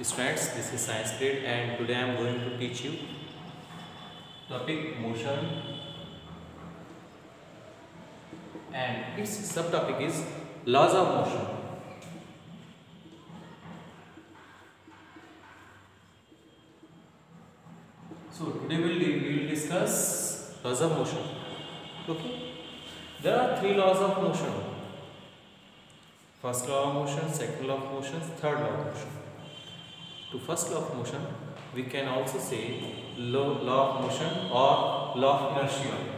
Students this is science grade and today I am going to teach you topic motion and its sub topic is laws of motion so today will will discuss laws of motion okay there are three laws of motion first law of motion second law of motion third law of motion To first law of motion, we can also say law, law of motion or law of inertia.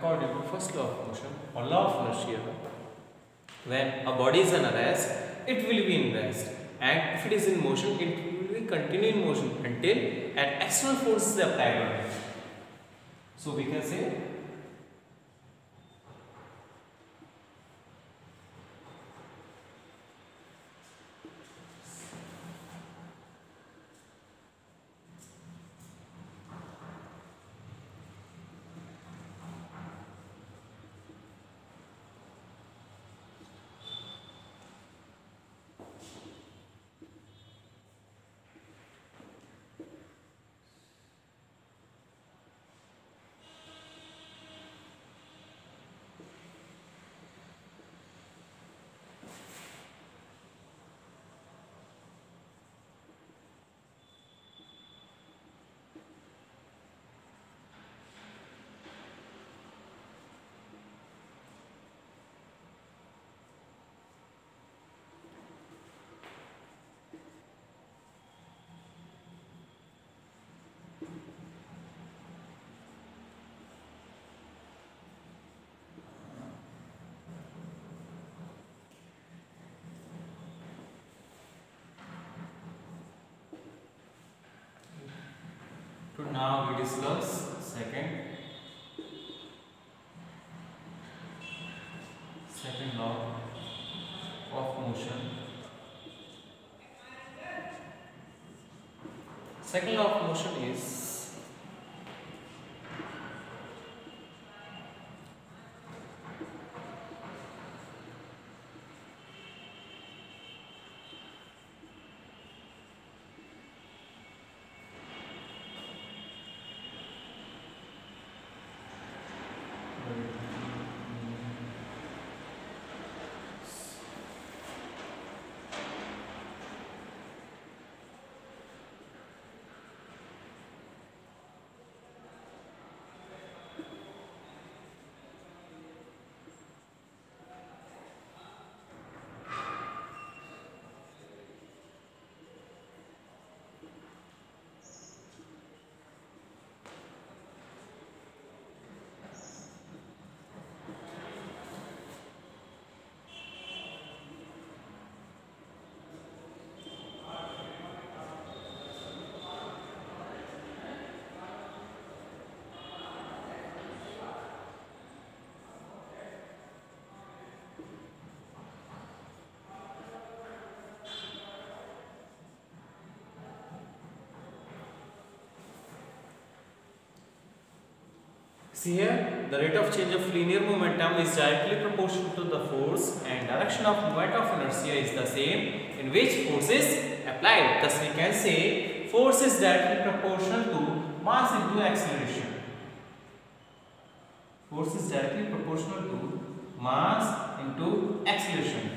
According to first law of motion or law of inertia, when a body is in rest, it will be in rest. And if it is in motion, it will be continue in motion until an external force is applied on it. So we can say So now we discuss second second law of motion. Second law of motion is See here, the rate of change of linear momentum is directly proportional to the force and direction of moment of inertia is the same in which force is applied. Thus we can say force is directly proportional to mass into acceleration. Force is directly proportional to mass into acceleration.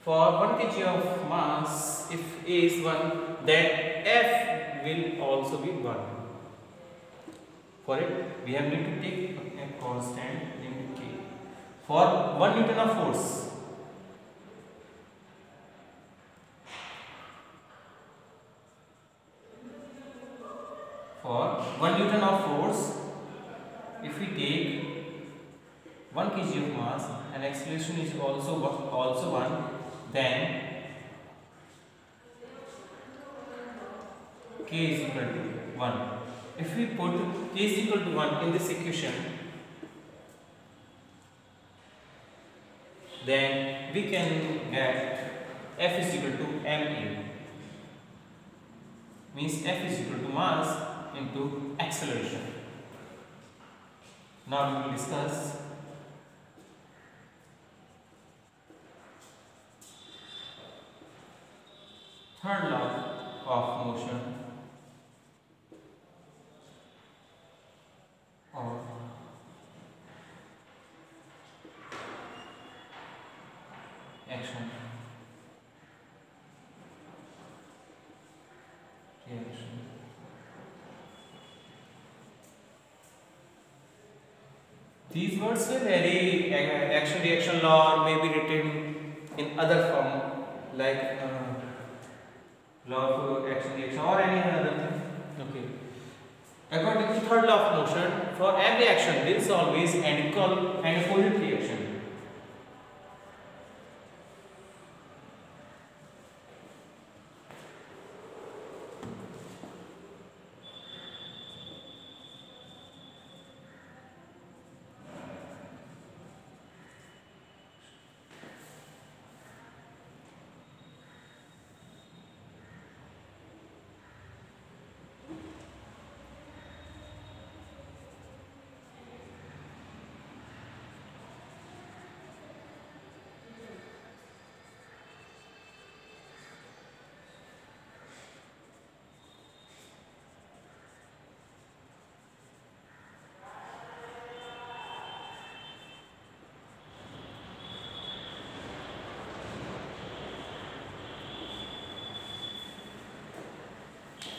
For 1 kg of mass, if A is 1, then F will also be 1. For it, we have need to take a constant named K. For 1 Newton of force, for 1 Newton of force, if we take 1 kg of mass and acceleration is also also 1, then k is equal to 1. If we put k is equal to 1 in this equation, then we can get F is equal to ma. Means F is equal to mass into acceleration. Now we will discuss third law of motion or action reaction these words were very uh, action reaction law may be written in other form like uh, law of action reaction or any other thing. Okay. According to third law of motion, for every action there is always an equal and opposite reaction.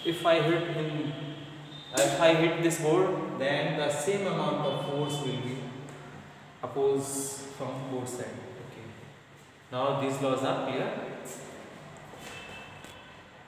If I hit in if I hit this board then the same amount of force will be opposed from both sides. Okay. Now these laws are clear